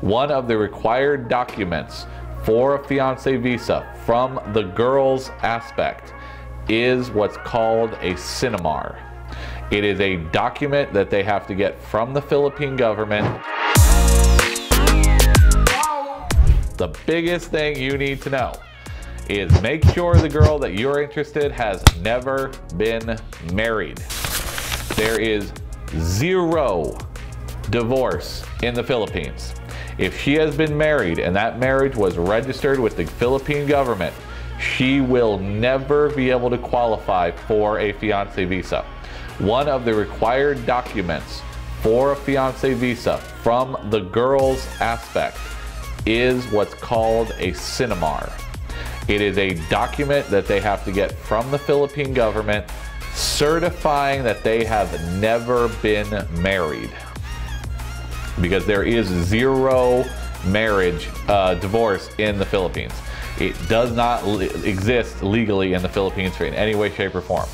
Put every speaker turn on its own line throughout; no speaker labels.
One of the required documents for a fiance visa from the girl's aspect is what's called a CENOMAR. It is a document that they have to get from the Philippine government. The biggest thing you need to know is make sure the girl that you're interested has never been married. There is zero divorce in the Philippines. If she has been married and that marriage was registered with the Philippine government, she will never be able to qualify for a fiance visa. One of the required documents for a fiance visa from the girl's aspect is what's called a CENOMAR. It is a document that they have to get from the Philippine government certifying that they have never been married because there is zero marriage, uh, divorce in the Philippines. It does not exist legally in the Philippines in any way, shape, or form.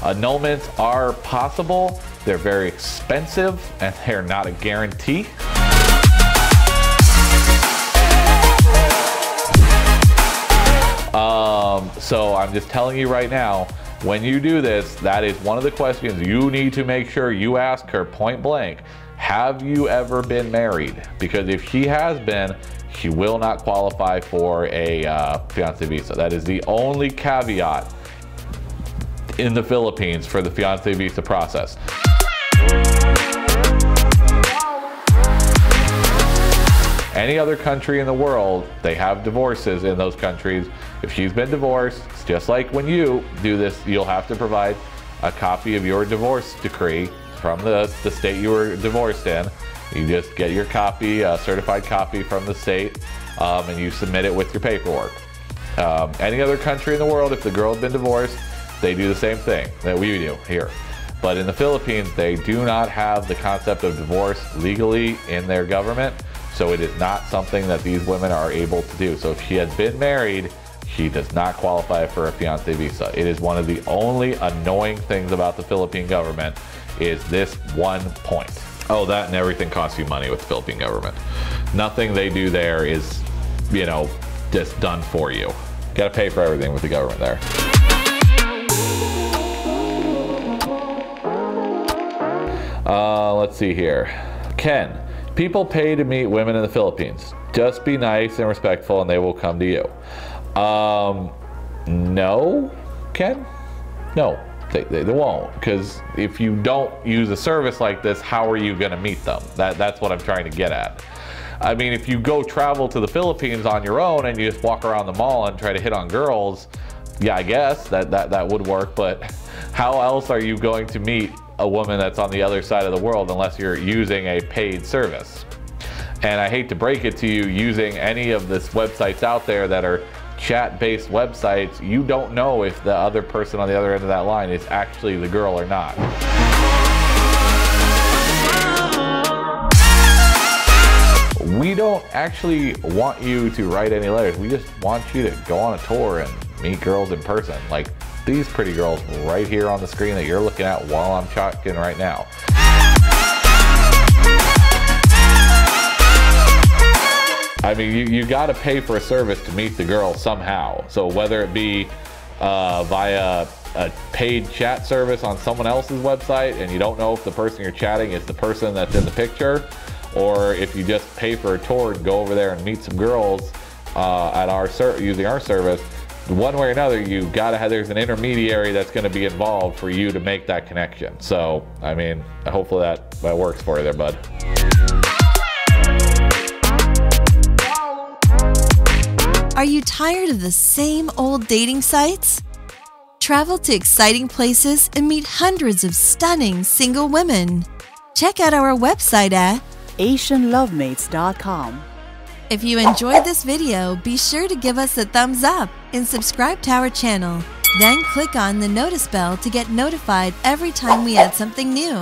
Annulments are possible, they're very expensive, and they're not a guarantee. Um, so I'm just telling you right now, when you do this, that is one of the questions you need to make sure you ask her point blank. Have you ever been married? Because if she has been, she will not qualify for a uh, fiance visa. That is the only caveat in the Philippines for the fiance visa process. Any other country in the world, they have divorces in those countries. If she's been divorced, it's just like when you do this, you'll have to provide a copy of your divorce decree from the, the state you were divorced in. You just get your copy, a certified copy from the state, um, and you submit it with your paperwork. Um, any other country in the world, if the girl had been divorced, they do the same thing that we do here. But in the Philippines, they do not have the concept of divorce legally in their government. So it is not something that these women are able to do. So if she has been married, she does not qualify for a fiance visa. It is one of the only annoying things about the Philippine government is this one point. Oh, that and everything costs you money with the Philippine government. Nothing they do there is, you know, just done for you. Got to pay for everything with the government there. Uh, let's see here. Ken, people pay to meet women in the Philippines. Just be nice and respectful and they will come to you. Um, no, Ken? No, they, they, they won't. Because if you don't use a service like this, how are you going to meet them? That, that's what I'm trying to get at. I mean, if you go travel to the Philippines on your own and you just walk around the mall and try to hit on girls, yeah, I guess that, that, that would work. But how else are you going to meet a woman that's on the other side of the world unless you're using a paid service. And I hate to break it to you, using any of this websites out there that are chat-based websites, you don't know if the other person on the other end of that line is actually the girl or not. We don't actually want you to write any letters. We just want you to go on a tour and meet girls in person. Like these pretty girls right here on the screen that you're looking at while I'm talking right now. I mean, you, you got to pay for a service to meet the girl somehow. So whether it be uh, via a paid chat service on someone else's website and you don't know if the person you're chatting is the person that's in the picture, or if you just pay for a tour and go over there and meet some girls uh, at our using our service, one way or another, you gotta have, there's an intermediary that's gonna be involved for you to make that connection. So, I mean, hopefully that, that works for you there, bud.
Are you tired of the same old dating sites? Travel to exciting places and meet hundreds of stunning single women. Check out our website at
AsianLovemates.com.
If you enjoyed this video, be sure to give us a thumbs up and subscribe to our channel. Then click on the notice bell to get notified every time we add something new.